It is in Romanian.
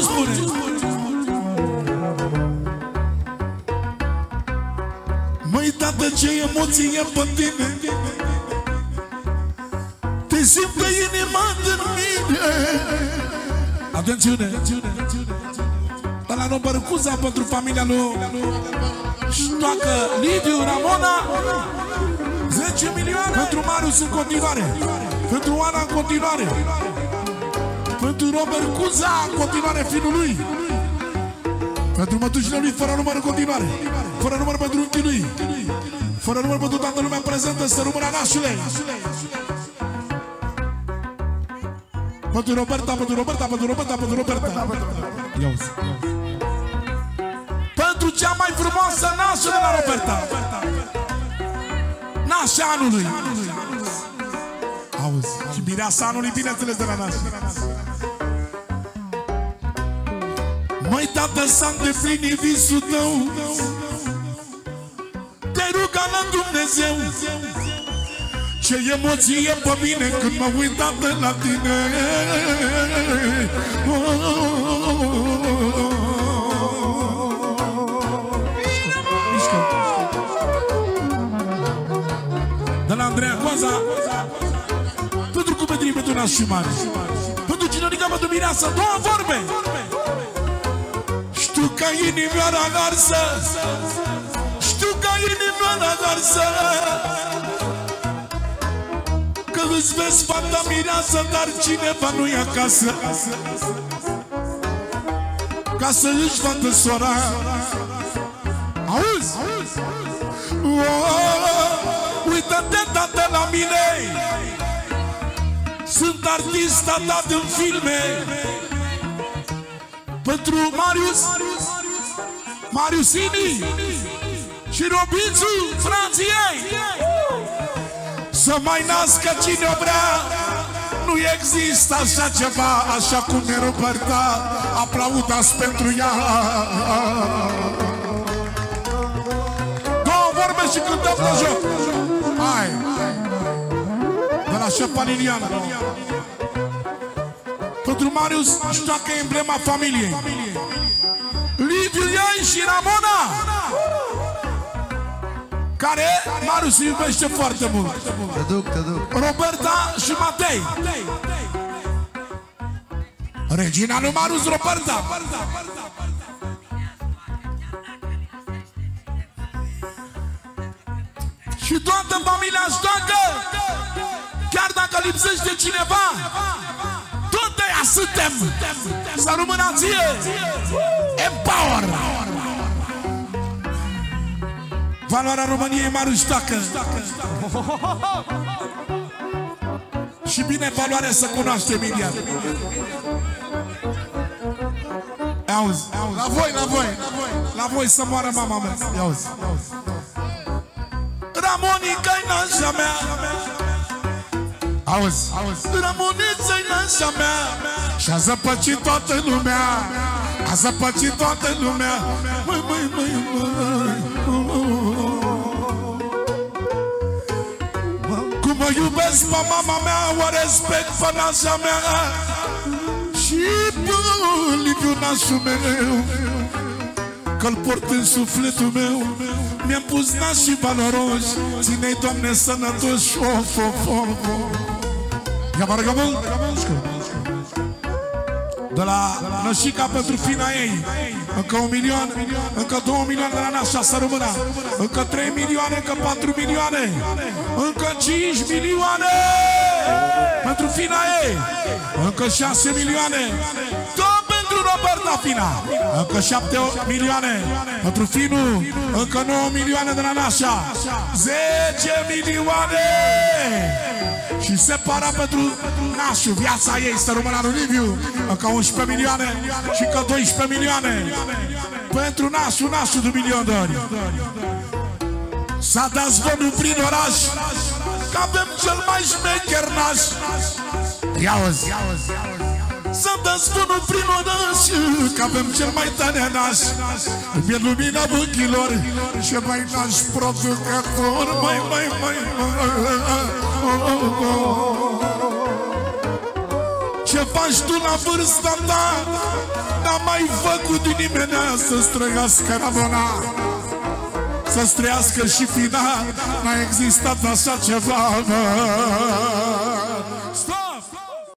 spune? Măi, tată, ce emoții e pe tine? Te simt pe inima din mine. Atențiune! Dar la Robărcuza pentru familia lui Ștoacă Liviu Ramona. 10 milioane. Pentru Marius în continuare. Pentru Ana în continuare Pentru Robert Cuza în continuare finul lui. Pentru mătușile lui fără număr în continuare. Fără număr pentru unchii lui. Fără număr pentru toată lumea prezentă Să rămână nașule. Pentru Roberta, pentru Roberta, pentru Roberta, pentru Roberta. Ia uzi Pentru cea mai frumoasă nașă de la Roberta. Nașa anului. Auzi, și mireasa anului, bineînțeles, de la nașă Măi, tată, s-a îndeplinit visul tău Te ruga la Dumnezeu Ce emoție pe mine când mă uit, tată, la tine De la Andreea Coaza Pentru cupetrii, pentru naș și mare Pentru cinerica, pentru mireasă Două vorbe Știu ca inimioara arsă Știu ca inimioara arsă Că îți vezi fata mireasă Dar cineva nu-i acasă. Ca să își vadă sora Auzi? Oh, Uită-te, tată, la mine. Sunt artista ta din filme Pentru Marius Mariusini Și Robițu Franției Să mai nască cine o vrea Nu există așa ceva Așa cum e Roberta Aplaudați pentru ea. Două vorbe și cântăm de joc. Hai. De la șefa Liliana Pentru Marius Ștoacă emblema familiei. Liviu ei și Ramona Care Marius îi iubește foarte mult. Te duc, te duc. Roberta și Matei. Regina lui Marius Roberta. Și toată familia Stoacă Chiar dacă lipsește cineva. Tot ea suntem. Să rămână ție. Empower. Valoarea României Marius Stoacă Și bine valoarea să cunoaște imediat Auzi, auzi. La voi, la voi. La voi să moară mama mea. Ia uzi. Ramonica-i nașa mea Auzi, auzi. Ramonița-i nașa mea. Și a zăpăcit toată lumea. A zăpăcit toată lumea. Măi, măi, măi, măi. Cum mă iubesc pe mama mea O respect pe nașa mea? Și pe Liviu nașul meu. Că-l port în sufletul meu. Mi-am pus nașii valoroși. Ține-i, Doamne, sănătoși. Of, of, of, of. Ia mă rugăm mult De la Nășica pentru fina ei Încă un milion Încă două milioane de la nașa să rămână Încă trei milioane, încă patru milioane Încă cinci milioane Pentru fina ei Încă șase milioane Tot pentru Roberta Fina Încă șapte milioane Pentru Finu Încă 9 milioane de la Nașa 10 milioane Și separa pentru Nașu Viața ei să rămână lui Liviu Încă 11 milioane Și încă 12 milioane. Pentru Nașu, Nașu de milion de ori. S-a dat zvonul prin oraș Că avem cel mai șmecher naș. Ia uzi, ia uzi, ia uzi să dă spunul prin oraș Că avem cel mai tare naș. Mi-e lumina ochilor Ce mai naș producător Mai, mai, mai, mai. Ce Ce faci tu la vârsta ta N-a mai făcut nimeni să străiască Ramona Să trăiască și final N-a existat așa ceva mă.